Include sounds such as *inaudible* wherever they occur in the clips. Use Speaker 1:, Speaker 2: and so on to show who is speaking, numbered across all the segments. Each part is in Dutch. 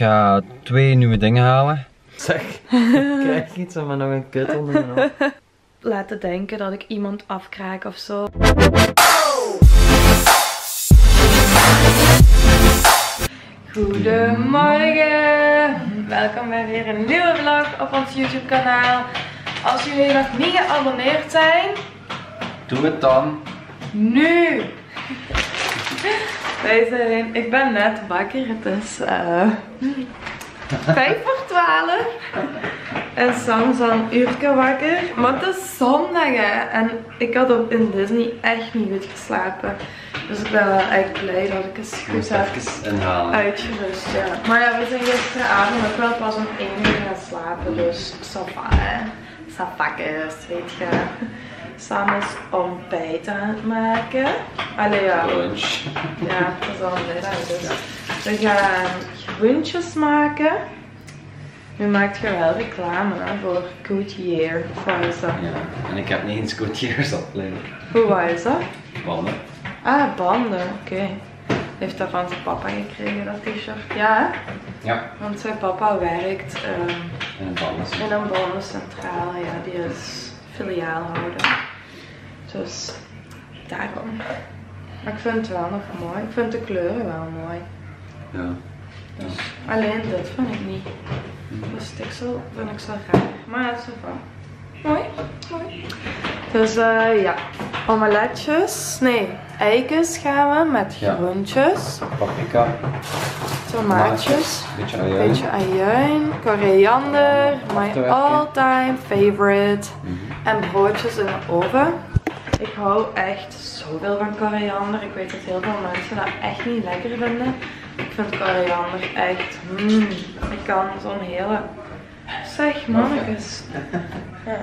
Speaker 1: ga twee nieuwe dingen halen. Zeg, *laughs* krijg iets aan me nog een kut onder mijn oog.
Speaker 2: Laten denken dat ik iemand afkraak of zo. Goedemorgen! Welkom bij weer een nieuwe vlog op ons YouTube kanaal. Als jullie nog niet geabonneerd zijn,
Speaker 1: Doe het dan.
Speaker 2: nu! Wij zijn, ik ben net wakker, het is eh 5 voor 12. En Sam is al een uurtje wakker. Maar het is zondag hè. En ik had op in Disney echt niet goed geslapen. Dus ik ben wel echt blij dat ik eens goed heb uitgerust. Ja. Maar ja, we zijn gisteravond ook wel pas om 1 uur gaan slapen. Dus sava hè. Savakkes, weet je. Samen ontbijt aan het maken. Allee ja.
Speaker 1: Lunch.
Speaker 2: Ja, dat is al een middag dus. We gaan groentjes maken. Nu maakt je wel reclame hè, voor Goodyear. Wat is dat?
Speaker 1: Ja, en ik heb niet eens Goodyears op liggen.
Speaker 2: Hoe wat is dat?
Speaker 1: Banden.
Speaker 2: Ah, banden. Oké. Heeft dat van zijn papa gekregen, dat t-shirt? Ja, hè?
Speaker 1: Ja.
Speaker 2: want zijn papa werkt ehm,
Speaker 1: En een
Speaker 2: een bandencentrale. Ja, die is filiaalhouder. Dus daarom. Maar ik vind het wel nog mooi. Ik vind de kleuren wel mooi.
Speaker 1: Ja. ja.
Speaker 2: Alleen dit vind ik niet. De stiksel vind ik zo raar. Maar het is wel mooi. Mooi. Dus eh ja, omeletjes. Nee, eikens gaan we met
Speaker 1: Ja.
Speaker 2: groentjes.
Speaker 1: Paprika.
Speaker 2: Tomaatjes.
Speaker 1: Beetje
Speaker 2: Een
Speaker 1: ajuin.
Speaker 2: beetje ajuin, koriander, my all-time favorite.
Speaker 1: Mhm.
Speaker 2: En broodjes in de oven. Ik hou echt zoveel van koriander. Ik weet dat heel veel mensen dat echt niet lekker vinden. Ik vind koriander echt. Mm, ik kan zo'n hele. Zeg mannetjes. *laughs* Ja.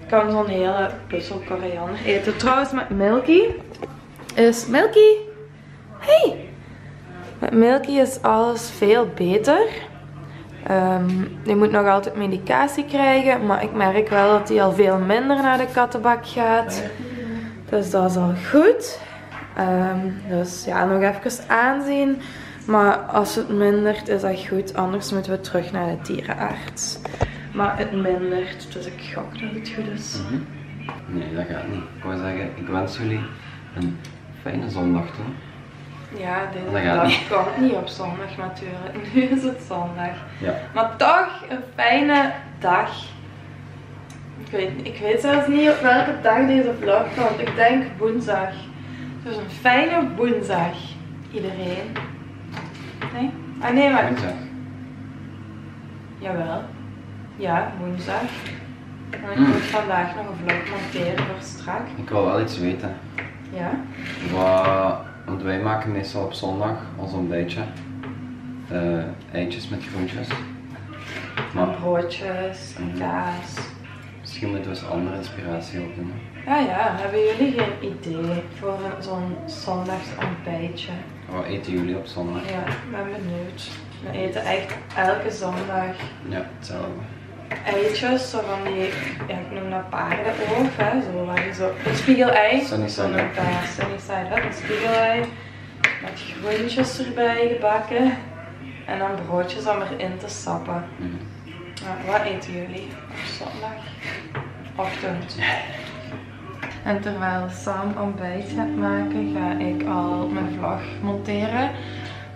Speaker 2: Ik kan zo'n hele puzzel koriander eten. Trouwens, met Milky is. Milky! Hey! Met Milky is alles veel beter. Ehm die moet nog altijd medicatie krijgen, maar ik merk wel dat hij al veel minder naar de kattenbak gaat. Dus dat is al goed. Ehm, dus ja, nog even aanzien. Maar als het mindert, is dat goed. Anders moeten we terug naar de dierenarts. Maar het mindert, dus ik gok dat het goed is.
Speaker 1: Mhm. Nee, dat gaat niet. Ik wou zeggen, ik wens jullie een fijne zondag toe.
Speaker 2: Ja,
Speaker 1: Dat
Speaker 2: deze
Speaker 1: gaat
Speaker 2: dag
Speaker 1: niet.
Speaker 2: komt niet op zondag natuurlijk. *laughs* Nu is het zondag.
Speaker 1: Ja.
Speaker 2: Maar toch een fijne dag. Ik weet, ik weet zelfs niet op welke dag deze vlog komt. Ik denk woensdag. Dus een fijne woensdag. Iedereen. Nee? Ah nee, maar...
Speaker 1: Woensdag.
Speaker 2: Jawel. Ja, woensdag. En ik
Speaker 1: Mm.
Speaker 2: moet vandaag nog een vlog monteren voor strak.
Speaker 1: Ik wil wel iets weten.
Speaker 2: Ja?
Speaker 1: Wat, want wij maken meestal op zondag ons ontbijtje. Eh eitjes met groentjes. Maar
Speaker 2: Broodjes en
Speaker 1: Mhm.
Speaker 2: kaas.
Speaker 1: misschien moeten we eens andere inspiratie opdoen. hè.
Speaker 2: Ja, ja. Hebben jullie geen idee voor zo'n zondags ontbijtje?
Speaker 1: Wat eten jullie op zondag?
Speaker 2: Ja, ik ben benieuwd. We eten echt elke zondag
Speaker 1: Ja, hetzelfde.
Speaker 2: Eitjes, zo van die, ja, ik noem dat paardenoog, hè, zo waar je zo, een spiegelei,
Speaker 1: Sunny side
Speaker 2: dat, sunny side up, een spiegelei, met groentjes erbij gebakken, en dan broodjes om erin te sappen.
Speaker 1: Mhm.
Speaker 2: Ja, wat eten jullie op zondag? Ochtend. En terwijl Sam ontbijt gaat maken, ga ik al mijn vlog monteren.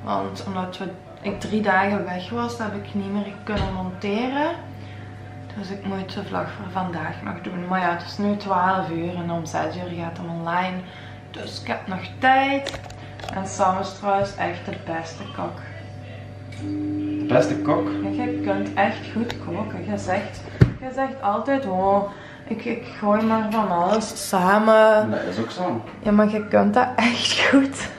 Speaker 2: Want omdat we, ik drie dagen weg was, heb ik niet meer kunnen monteren. Dus ik moet de vlog voor vandaag nog doen. Maar ja, het is nu 12 uur en om 6 uur gaat hem online. Dus ik heb nog tijd. En Sam is trouwens echt de beste kok.
Speaker 1: De beste kok?
Speaker 2: Ja, Je kunt echt goed koken. Je zegt, je zegt altijd, oh, ik, ik gooi maar van alles samen.
Speaker 1: Dat is ook zo.
Speaker 2: Ja, maar je kunt dat echt goed.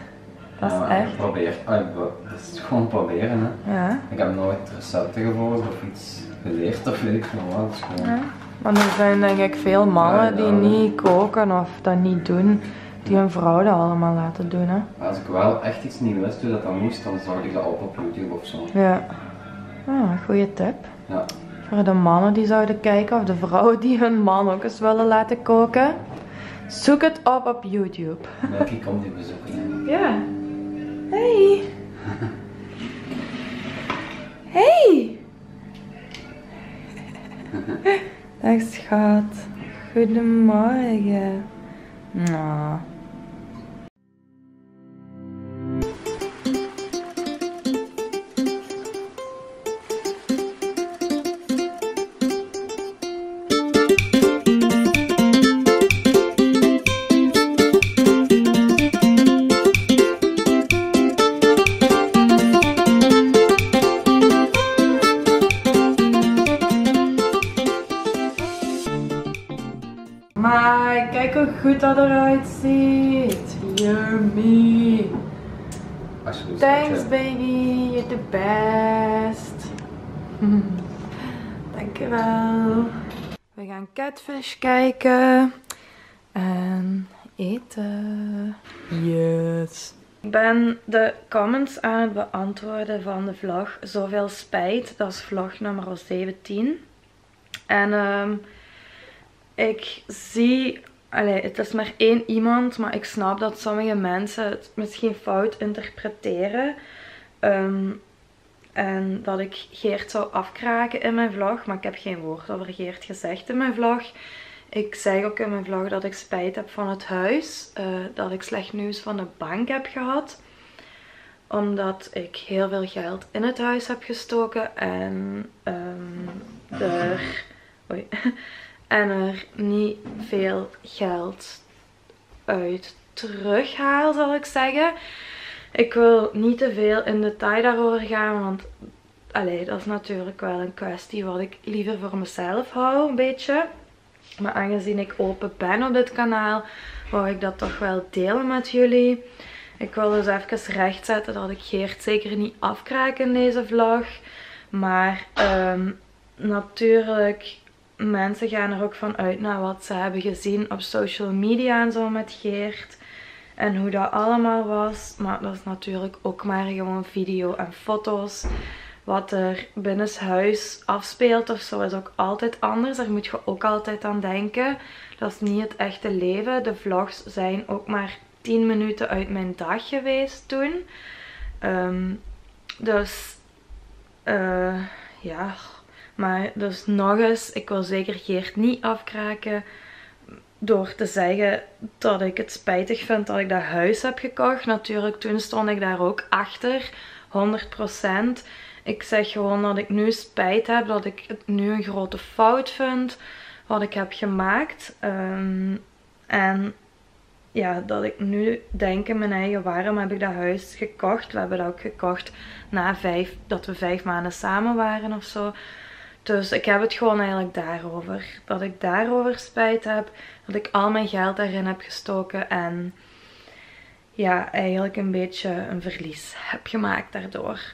Speaker 2: Dat is
Speaker 1: Ja,
Speaker 2: echt.
Speaker 1: Probeer. Dat is gewoon proberen. Hè.
Speaker 2: Ja.
Speaker 1: Ik heb nooit recepten gevolgd of iets geleerd of weet ik wat. Gewoon...
Speaker 2: ja. Maar er zijn denk ik veel mannen
Speaker 1: Ja,
Speaker 2: die niet koken of dat niet doen, die hun vrouw dat allemaal laten doen. Hè.
Speaker 1: Als ik wel echt iets niet wist hoe dat dan moest, dan zag ik dat op op YouTube of zo.
Speaker 2: Ja. Ah, goede tip.
Speaker 1: Ja.
Speaker 2: Voor de mannen die zouden kijken of de vrouwen die hun man ook eens willen laten koken. Zoek het op op YouTube.
Speaker 1: Welke komt die bezoeken?
Speaker 2: Ja. Hey. *laughs* Dag schat. Goedemorgen. Nou. Goed dat eruit ziet. Yummy.
Speaker 1: Alsjeblieft.
Speaker 2: Thanks baby, you're the best. *laughs* Dankjewel. We gaan Catfish kijken en eten. Yes. Ik ben de comments aan het beantwoorden van de vlog Zoveel Spijt. Dat is vlog nummer 17. En ehm, ik zie, allee, het is maar één iemand, maar ik snap dat sommige mensen het misschien fout interpreteren. Ehm, en dat ik Geert zou afkraken in mijn vlog, maar ik heb geen woord over Geert gezegd in mijn vlog. Ik zeg ook in mijn vlog dat ik spijt heb van het huis, eh, dat ik slecht nieuws van de bank heb gehad omdat ik heel veel geld in het huis heb gestoken en ehm, *laughs* er, oei, en er niet veel geld uit terughaal, zal ik zeggen. Ik wil niet te veel in detail daarover gaan, want allee, dat is natuurlijk wel een kwestie wat ik liever voor mezelf hou, een beetje. Maar aangezien ik open ben op dit kanaal, wou ik dat toch wel delen met jullie. Ik wil dus even rechtzetten dat ik Geert zeker niet afkraak in deze vlog. Maar ehm, natuurlijk, mensen gaan er ook van uit naar wat ze hebben gezien op social media en zo met Geert. En hoe dat allemaal was. Maar dat is natuurlijk ook maar gewoon video en foto's. Wat er binnenshuis afspeelt of zo is ook altijd anders. Daar moet je ook altijd aan denken. Dat is niet het echte leven. De vlogs zijn ook maar 10 minuten uit mijn dag geweest toen. Ehm, dus eh, ja, maar dus nog eens, ik wil zeker Geert niet afkraken door te zeggen dat ik het spijtig vind dat ik dat huis heb gekocht. Natuurlijk, toen stond ik daar ook achter, 100%. Ik zeg gewoon dat ik nu spijt heb, dat ik het nu een grote fout vind wat ik heb gemaakt. Ehm, en ja, dat ik nu denk in mijn eigen waarom heb ik dat huis gekocht. We hebben dat ook gekocht na vijf, dat we vijf maanden samen waren of zo. Dus ik heb het gewoon eigenlijk daarover. Dat ik daarover spijt heb. Dat ik al mijn geld daarin heb gestoken. En ja, eigenlijk een beetje een verlies heb gemaakt daardoor.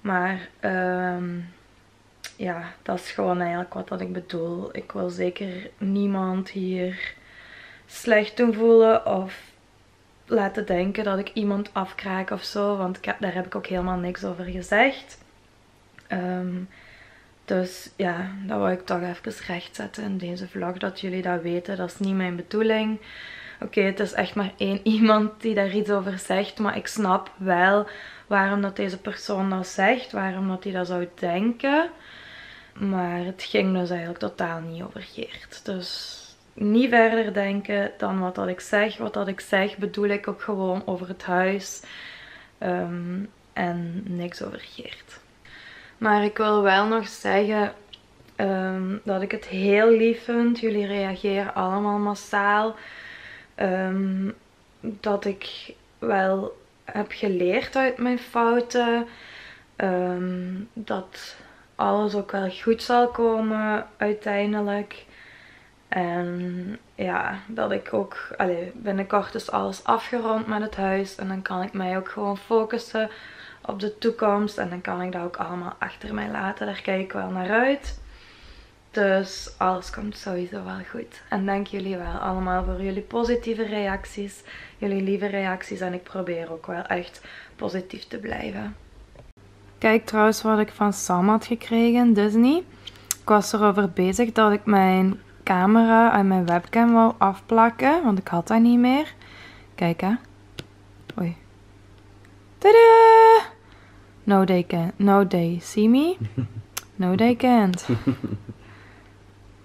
Speaker 2: Maar ehm, ja, dat is gewoon eigenlijk wat dat ik bedoel. Ik wil zeker niemand hier slecht doen voelen of laten denken dat ik iemand afkraak of zo. Want daar heb ik ook helemaal niks over gezegd. Ehm, dus ja, dat wil ik toch even rechtzetten in deze vlog. Dat jullie dat weten. Dat is niet mijn bedoeling. Oké, het is echt maar één *laughs* iemand die daar iets over zegt. Maar ik snap wel waarom dat deze persoon dat zegt. Waarom dat hij dat zou denken. Maar het ging dus eigenlijk totaal niet over Geert. Dus niet verder denken dan wat dat ik zeg. Wat dat ik zeg bedoel ik ook gewoon over het huis. Ehm, en niks over Geert. Maar ik wil wel nog zeggen ehm, dat ik het heel lief vind. Jullie reageren allemaal massaal. Ehm, dat ik wel heb geleerd uit mijn fouten. Ehm, dat alles ook wel goed zal komen uiteindelijk. En ja, dat ik ook, allee, binnenkort is alles afgerond met het huis. En dan kan ik mij ook gewoon focussen op de toekomst. En dan kan ik dat ook allemaal achter mij laten. Daar kijk ik wel naar uit. Dus alles komt sowieso wel goed. En dank jullie wel allemaal voor jullie positieve reacties. Jullie lieve reacties. En ik probeer ook wel echt positief te blijven. Kijk trouwens wat ik van Sam had gekregen, Disney. Ik was erover bezig dat ik mijn camera en mijn webcam wou afplakken. Want ik had dat niet meer. Kijk hè. Oei. Tada! No they can. No they see me. *laughs* No they can't.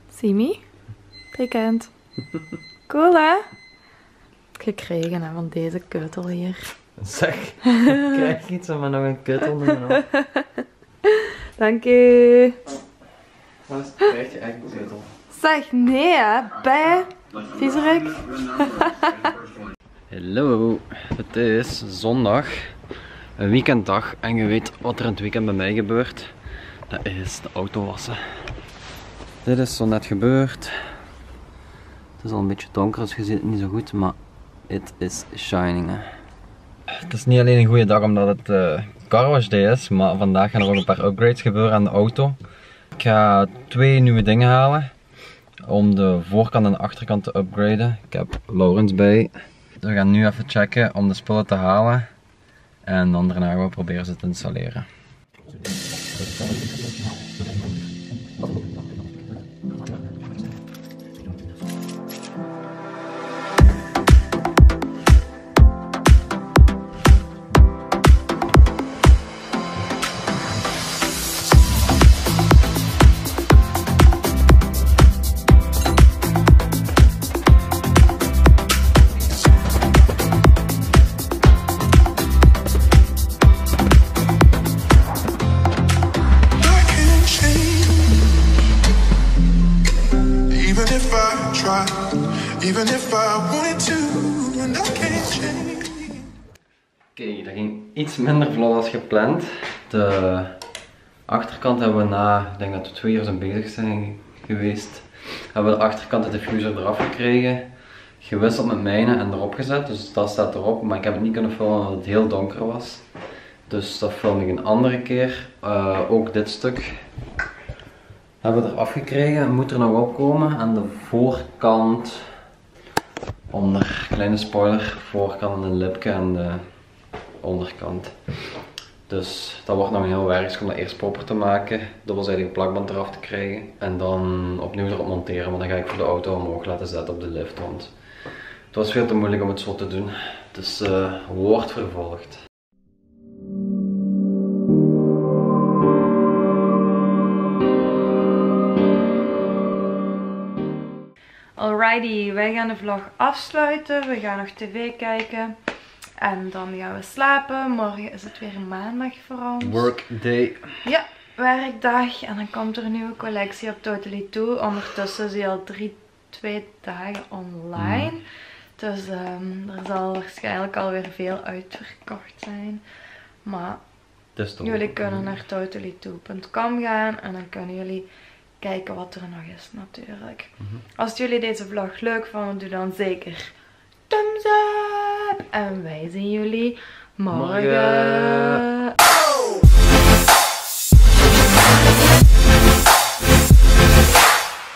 Speaker 2: Simi, tekent. Cool hè? Gekregen hè, van deze keutel hier.
Speaker 1: Zeg, *laughs* krijg iets en maar nog een kut onder mijn oog. *laughs*
Speaker 2: Dank u.
Speaker 1: Wat krijg je echt een keutel?
Speaker 2: Zeg nee hè, bij. Viezerik.
Speaker 1: Hallo, het is zondag, een weekenddag en je weet wat er in het weekend bij mij gebeurt. Dat is de auto wassen. Dit is zo net gebeurd. Het is al een beetje donker, dus je ziet het niet zo goed, maar it is shining. Het is niet alleen een goede dag omdat het uh, carwash day is, maar vandaag gaan er ook een paar upgrades gebeuren aan de auto. Ik ga twee nieuwe dingen halen om de voorkant en de achterkant te upgraden. Ik heb Laurens bij. We gaan nu even checken om de spullen te halen. En dan daarna gaan we proberen ze te installeren. Oké, dat ging iets minder vlot als gepland. De achterkant hebben we na, ik denk dat we twee uur zijn bezig zijn geweest, hebben we de achterkant de diffuser eraf gekregen, gewisseld met mijne en erop gezet. Dus dat staat erop, maar ik heb het niet kunnen filmen omdat het heel donker was. Dus dat film ik een andere keer. Eh, ook dit stuk hebben we eraf gekregen, moet er nog opkomen. Aan de voorkant, onder, kleine spoiler, voorkant een lipje en de onderkant. Dus dat wordt nog een heel werk om dat eerst proper te maken, dubbelzijdige plakband eraf te krijgen en dan opnieuw erop monteren. Maar dan ga ik voor de auto omhoog laten zetten op de lift, want het was veel te moeilijk om het zo te doen. Dus eh wordt vervolgd.
Speaker 2: Alrighty, wij gaan de vlog afsluiten. We gaan nog tv kijken. En dan gaan we slapen. Morgen is het weer maandag voor ons.
Speaker 1: Workday.
Speaker 2: Ja, werkdag. En dan komt er een nieuwe collectie op Totally Toe. Ondertussen is die al drie, twee dagen online. Dus ehm, er zal waarschijnlijk alweer veel uitverkocht zijn. Maar jullie kunnen naar totallytoo.com gaan. En dan kunnen jullie kijken wat er nog is natuurlijk. Als jullie deze vlog leuk vonden, doe dan zeker thumbs up. En wij zien jullie
Speaker 1: morgen.